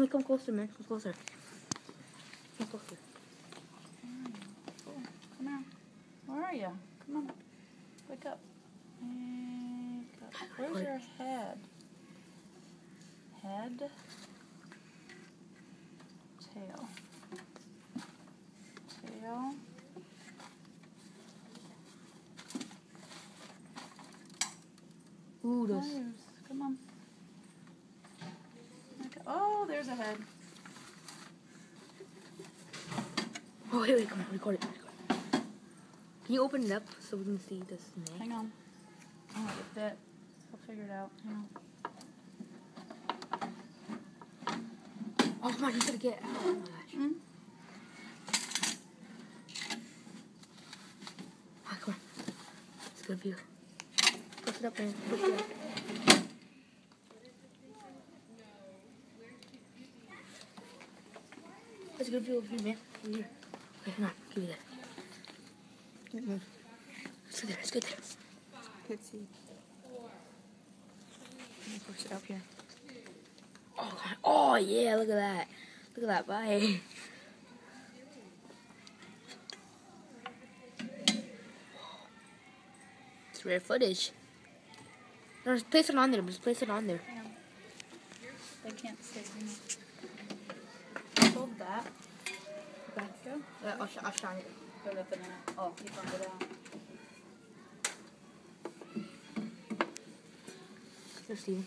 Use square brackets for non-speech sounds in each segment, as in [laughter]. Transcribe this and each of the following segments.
Come, come closer, man. Come closer. Come closer. Come on. Where are you? Come on. Wake up. Wake up. Where's your head? Head. Tail. Tail. Ooh, those. Come on. There's a head. Oh, wait, wait, come on. Record it. Record it. Can you open it up so we can see the snake? Hang on. I'm gonna get that. We'll figure it out. Hang on. Oh, come on. You gotta get it. Oh, my gosh. Mm. Ah, come on. It's a good view. Push it up, man. Push it up. That's a good view of you, man. Here. Okay, come on. Give me that. It's good there. It's good there. Good see. Let me push it up here. Oh, God. oh yeah, look at that. Look at that. Bye. It's rare footage. No, just place it on there. Just place it on there. They can't see. Hang on. Hold that. Back go. Yeah, I'll, sh- I'll shine it. Go up and then. Oh, you found it out. Here, Steven.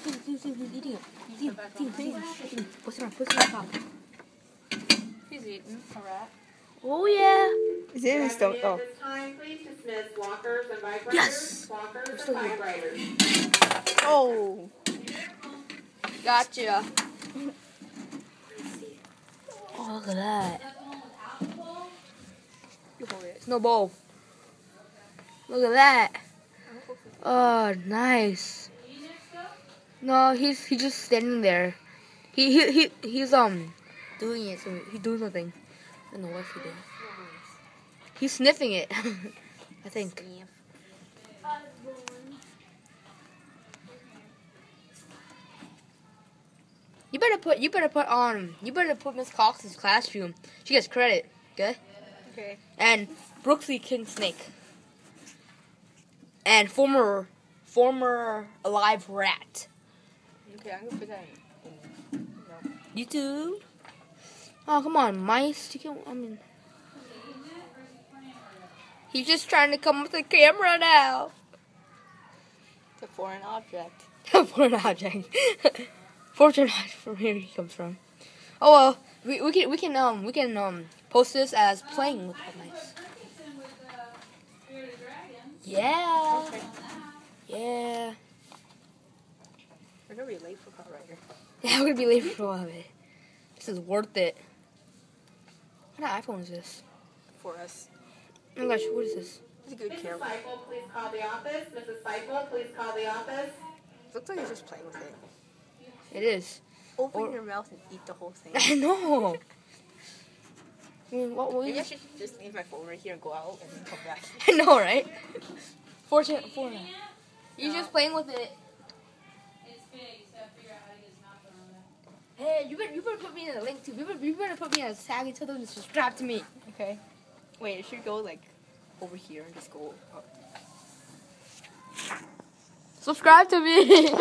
Steven, Steven, Steven, he's eating it. You Steven, put it back Steven, on. Steven, Steven. Push it on, push it on top. He's eating a rat. Oh, yeah. Is it in his stomach? Oh. this time, please dismiss walkers and vibrators. Yes! Walkers and still here. Oh. Gotcha. Oh, look at that. You hold it. Snowball. Look at that. Oh, nice. No, he's he's just standing there. He he, he he's um doing it. So he's doing something. I don't know what he did. He's sniffing it. [laughs] I think. You better put you better put on you better put Miss Cox's classroom. She gets credit. Okay. Okay. and Brooksie King Snake, and former former alive rat. Okay, I'm gonna put that in. No. YouTube. Oh come on, mice! You can. I mean, he's just trying to come with the camera now. It's a foreign object. [laughs] For foreign object. [laughs] Fortune from [laughs] here he comes from. Oh well, we, we can we can um we can um post this as playing with the mice. Yeah. Okay. Yeah. We're gonna be late for car rider. [laughs] Yeah, we're gonna be late for a while it. This is worth it. What kind of iPhone is this? For us. Oh my gosh, what is this? It's a good Mrs. camera. Seifel, please call the office. Mrs. Seifel, please call the office. Looks like he's just playing with it. It is. Open Or- your mouth and eat the whole thing. [laughs] I know. [laughs] I mean, what will Maybe you? I should just leave my phone right here and go out and then come back. [laughs] I know, right? Fortune, Fortnite. You're just playing with it. Hey, you better, you better put me in a link too. You better, you better put me in a tag and tell them to subscribe to me. Okay. Wait, it should go like over here and just go up. Subscribe to me.